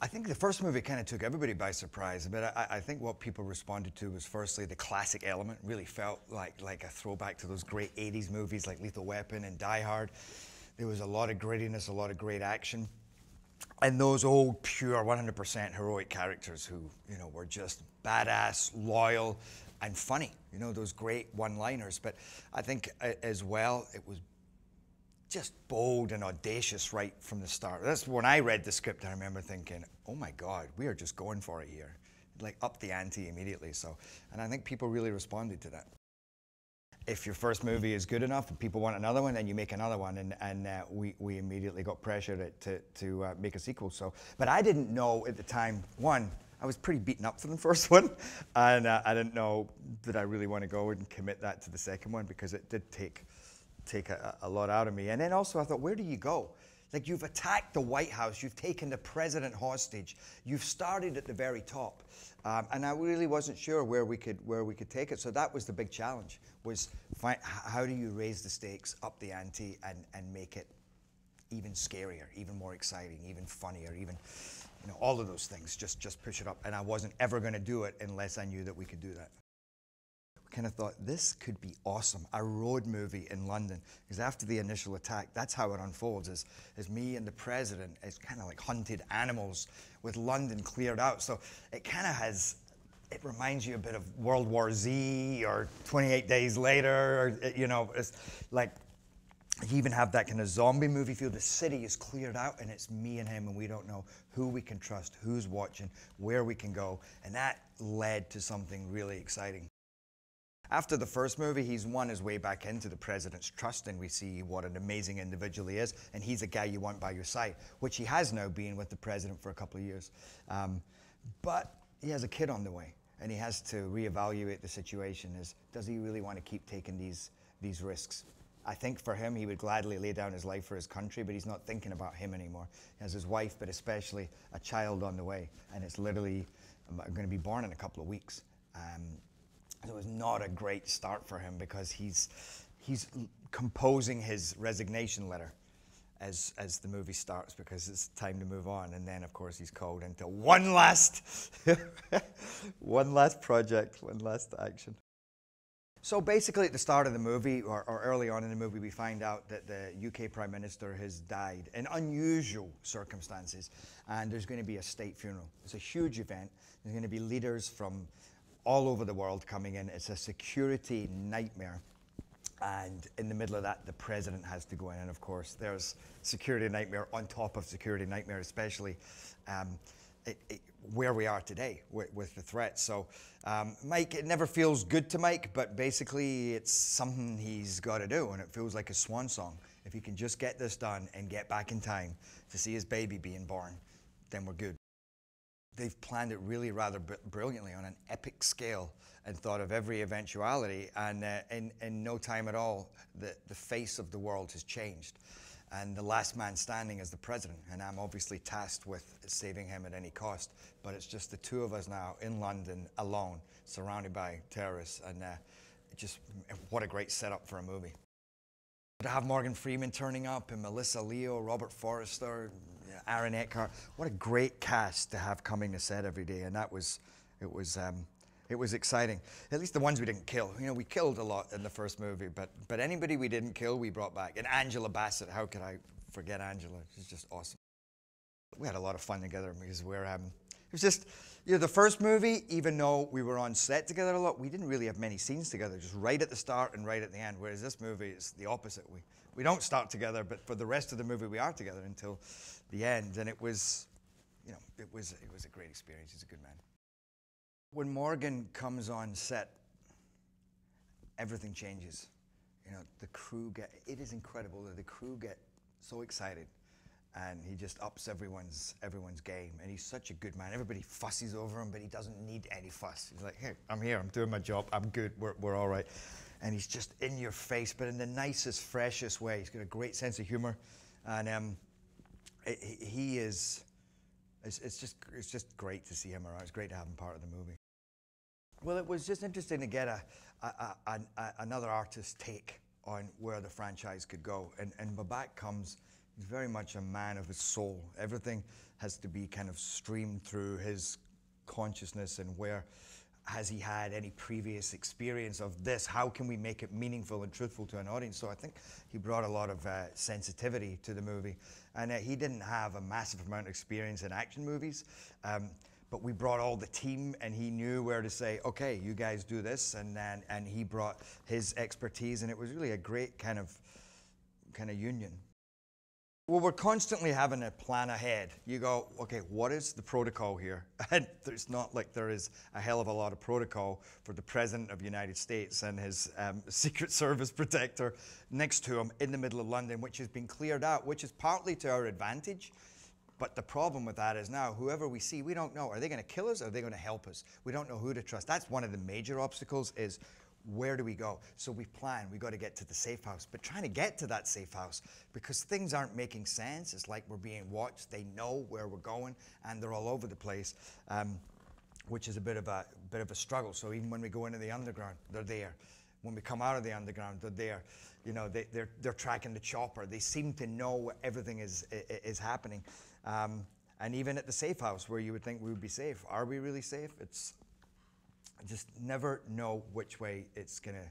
I think the first movie kind of took everybody by surprise. But I, I, think what people responded to was firstly the classic element. Really felt like like a throwback to those great '80s movies like Lethal Weapon and Die Hard. There was a lot of grittiness, a lot of great action, and those old, pure, 100% heroic characters who you know were just badass, loyal, and funny. You know those great one-liners. But I think as well it was just bold and audacious right from the start. That's when I read the script, I remember thinking, oh my God, we are just going for it here. Like up the ante immediately. So, and I think people really responded to that. If your first movie is good enough and people want another one, then you make another one. And, and uh, we, we immediately got pressure to, to uh, make a sequel. So, but I didn't know at the time, one, I was pretty beaten up for the first one, and uh, I didn't know that I really want to go and commit that to the second one because it did take take a, a, lot out of me. And then also I thought, where do you go? Like you've attacked the White House, you've taken the president hostage, you've started at the very top, um, and I really wasn't sure where we could where we could take it. So that was the big challenge: was find, how do you raise the stakes, up the ante, and and make it even scarier, even more exciting, even funnier, even you know all of those things. Just just push it up. And I wasn't ever going to do it unless I knew that we could do that kind of thought this could be awesome a road movie in london because after the initial attack that's how it unfolds is, is me and the president as kind of like hunted animals with london cleared out so it kind of has it reminds you a bit of world war z or 28 days later or you know it's like you even have that kind of zombie movie feel. The city is cleared out and it's me and him, and we don't know who we can trust, who's watching, where we can go. And that led to something really exciting. After the first movie, he's won his way back into the president's trust, and we see what an amazing individual he is. And he's a guy you want by your side, which he has now been with the president for a couple of years. Um, but he has a kid on the way, and he has to reevaluate the situation. Is does he really want to keep taking these these risks? I think for him, he would gladly lay down his life for his country, but he's not thinking about him anymore. He has his wife, but especially a child on the way, and it's literally um, going to be born in a couple of weeks. Um, it was not a great start for him because he's he's composing his resignation letter as as the movie starts because it's time to move on. And then of course he's called into one last one last project one last action. So basically at the start of the movie or, or, early on in the movie we find out that the uk prime minister has died in unusual circumstances. And there's going to be a state funeral. It's a huge event. There's going to be leaders from all over the world coming in. It's a security nightmare. And in the middle of that, the president has to go in. And of course, there's security nightmare on top of security nightmare, especially um, it, it, where we are today with, with the threat. So, um, Mike, it never feels good to Mike, but basically, it's something he's got to do. And it feels like a swan song. If he can just get this done and get back in time to see his baby being born, then we're good they've planned it really rather brilliantly on an epic scale and thought of every eventuality. And uh, in, in no time at all, the, the face of the world has changed. And the last man standing is the president. And I'm obviously tasked with saving him at any cost. But it's just the two of us now in London alone, surrounded by terrorists. And uh, just what a great setup for a movie. To have Morgan Freeman turning up and Melissa Leo, Robert Forster, Aaron Eckhart. What a great cast to have coming to set every day, and that was, it was, um, it was exciting. At least the ones we didn't kill. You know, we killed a lot in the first movie, but but anybody we didn't kill, we brought back. And Angela Bassett, how could I forget Angela? She's just awesome. We had a lot of fun together because we're um, it was just you know the first movie. Even though we were on set together a lot, we didn't really have many scenes together. Just right at the start and right at the end. Whereas this movie is the opposite. We we don't start together, but for the rest of the movie, we are together until the end. And it was, you know, it was, it was a great experience. He's a good man. When Morgan comes on set, everything changes. You know, the crew get, it is incredible that the crew get so excited and he just ups everyone's everyone's game. And he's such a good man. Everybody fusses over him, but he doesn't need any fuss. He's like, hey, I'm here. I'm doing my job. I'm good. We're, we're all right and he's just in your face, but in the nicest, freshest way. He's got a great sense of humor, and um, it, he is. It's, it's, just it's just great to see him around. It's great to have him part of the movie. Well, it was just interesting to get a, a, a, another artist's take on where the franchise could go, and and Babak comes he's very much a man of his soul. Everything has to be kind of streamed through his consciousness and where has he had any previous experience of this? How can we make it meaningful and truthful to an audience? So I think he brought a lot of uh, sensitivity to the movie. And uh, he didn't have a massive amount of experience in action movies. Um, but we brought all the team and he knew where to say okay you guys do this and then and he brought his expertise and it was really a great kind of kind of union well, we're constantly having a plan ahead. You go, okay, what is the protocol here? And there's not like there is a hell of a lot of protocol for the President of the United States and his um, Secret Service protector next to him in the middle of London, which has been cleared out, which is partly to our advantage. But the problem with that is now, whoever we see, we don't know. Are they going to kill us? Or are they going to help us? We don't know who to trust. That's one of the major obstacles is where do we go? So we plan, we got to get to the safe house. But trying to get to that safe house, because things aren't making sense, it's like we're being watched. They know where we're going, and they're all over the place, um, which is a bit of a bit of a struggle. So even when we go into the underground, they're there. When we come out of the underground, they're there. You know, they, are they're, they're tracking the chopper. They seem to know everything is is happening. Um, and even at the safe house, where you would think we would be safe, are we really safe? It's I just never know which way it's gonna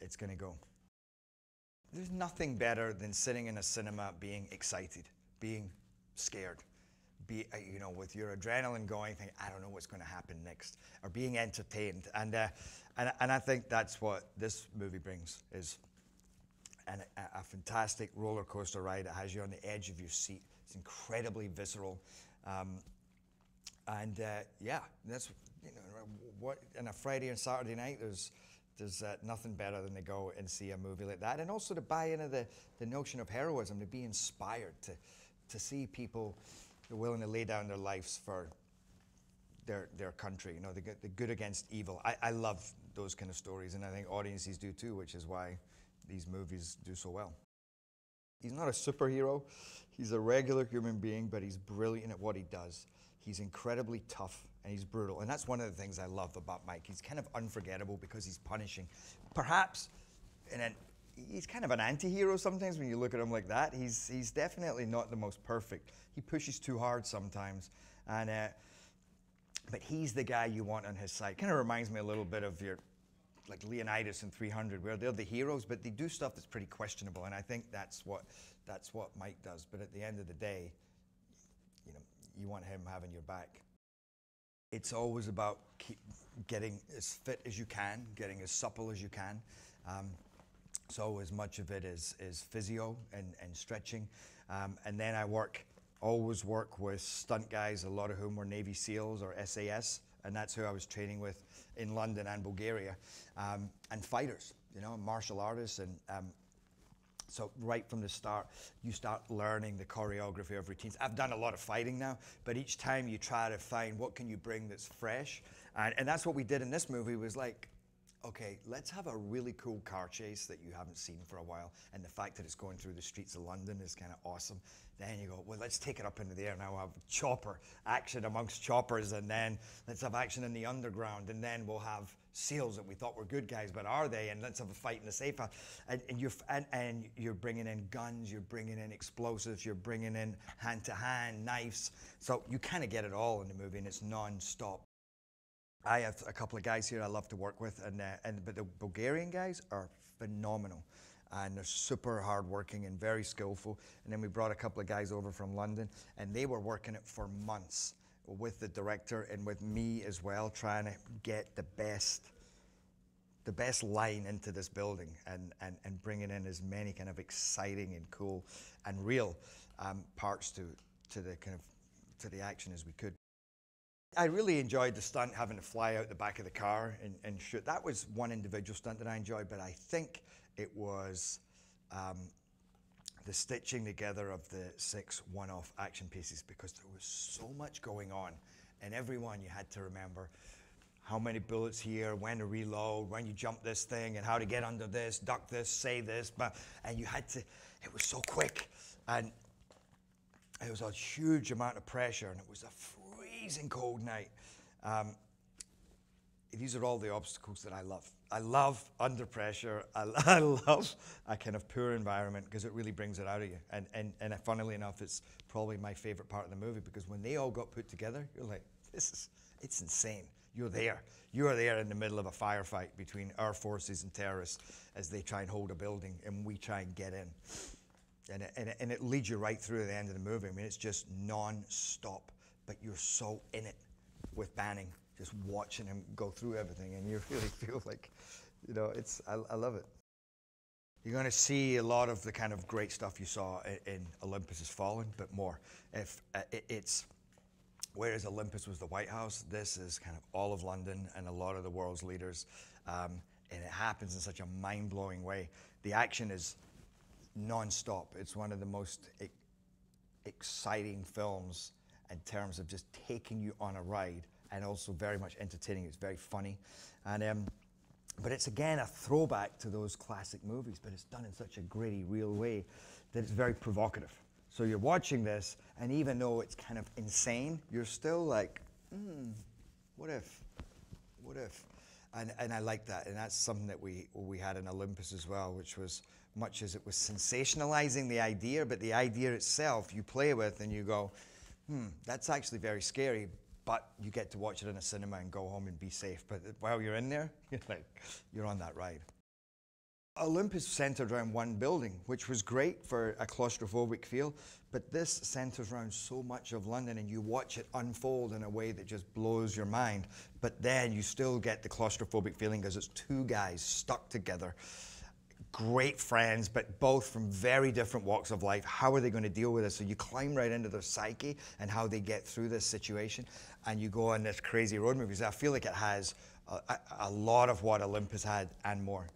it's gonna go. There's nothing better than sitting in a cinema being excited, being scared, be uh, you know with your adrenaline going, thinking I don't know what's going to happen next, or being entertained, and uh, and and I think that's what this movie brings is. An, a, a fantastic roller coaster ride. It has you on the edge of your seat. It's incredibly visceral. Um, and uh, yeah, that's you know, what on a Friday and Saturday night, there's there's uh, nothing better than to go and see a movie like that, and also to buy into the, the notion of heroism, to be inspired, to to see people willing to lay down their lives for their their country. You know, the, the good against evil. I, I love those kind of stories, and I think audiences do too, which is why these movies do so well. He's not a superhero. He's a regular human being, but he's brilliant at what he does. He's incredibly tough and he's brutal. And that's one of the things I love about Mike. He's kind of unforgettable because he's punishing. Perhaps in an he's kind of an anti-hero sometimes when you look at him like that. He's he's definitely not the most perfect. He pushes too hard sometimes, and uh, but he's the guy you want on his side. Kind of reminds me a little bit of your like Leonidas in 300, where they're the heroes, but they do stuff that's pretty questionable, and I think that's what that's what Mike does. But at the end of the day, you want him having your back. It's always about getting as fit as you can, getting as supple as you can. Um, so as much of it is, is physio and, and stretching. Um, and then I work, always work with stunt guys, a lot of whom were Navy SEALs or SAS, and that's who I was training with in London and Bulgaria, um, and fighters, you know, martial artists and um, so right from the start, you start learning the choreography of routines. I've done a lot of fighting now, but each time you try to find what can you bring that's fresh, and, and that's what we did in this movie. Was like, okay, let's have a really cool car chase that you haven't seen for a while, and the fact that it's going through the streets of London is kind of awesome. Then you go, well, let's take it up into the air. Now we'll have chopper action amongst choppers, and then let's have action in the underground, and then we'll have SEALs that we thought were good guys, but are they? And let's have a fight in the safe house. And, and you're and, and you're bringing in guns, you're bringing in explosives, you're bringing in hand-to-hand knives. So you kind of get it all in the movie, and it's non-stop. I have a couple of guys here I love to work with, and uh, and but the Bulgarian guys are phenomenal and they're super hardworking and very skillful. And then we brought a couple of guys over from London, and they were working it for months with the director and with me as well, trying to get the best, the best line into this building and, and, and bringing in as many kind of exciting and cool and real um, parts to, to the kind of to the action as we could. I really enjoyed the stunt having to fly out the back of the car and, and shoot. That was one individual stunt that I enjoyed, but I think it was um, the stitching together of the six one-off action pieces because there was so much going on. And every one you had to remember how many bullets here, when to reload, when you jump this thing, and how to get under this, duck this, say this. But, and you had to, it was so quick. And it was a huge amount of pressure, and it was a freezing cold night. Um, these are all the obstacles that I love. I love under pressure. I, I love a kind of poor environment because it really brings it out of you. And, and, and funnily enough, it's probably my favorite part of the movie because when they all got put together, you're like, this is, it's insane. You're there. You are there in the middle of a firefight between our forces and terrorists as they try and hold a building and we try and get in. And it, and it, and it leads you right through to the end of the movie. I mean, it's just non-stop, but you're so in it with Banning, just watching him go through everything, and you really feel like, you know, it's I, I love it. You're going to see a lot of the kind of great stuff you saw in, in Olympus Has Fallen, but more. If uh, it, it's whereas Olympus was the White House, this is kind of all of London and a lot of the world's leaders, um, and it happens in such a mind-blowing way. The action is non-stop. It's one of the most e- exciting films in terms of just taking you on a ride and also very much entertaining. It's very funny. And, um, but it's again a throwback to those classic movies, but it's done in such a gritty, real way that it's very provocative. So you're watching this, and even though it's kind of insane, you're still like, hmm, what if? What if? And, and I like that, and that's something that we we had in Olympus as well, which was much as it was sensationalizing the idea, but the idea itself you play with and you go, hmm, that's actually very scary, but you get to watch it in a cinema and go home and be safe. But while you're in there, you're like, you're on that ride. Olympus centered around one building, which was great for a claustrophobic feel, but this centers around so much of London and you watch it unfold in a way that just blows your mind. But then you still get the claustrophobic feeling because it's two guys stuck together great friends, but both from very different walks of life. How are they going to deal with this? So you climb right into their psyche and how they get through this situation, and you go on this crazy road movie. So I feel like it has a, a, lot of what Olympus had and more.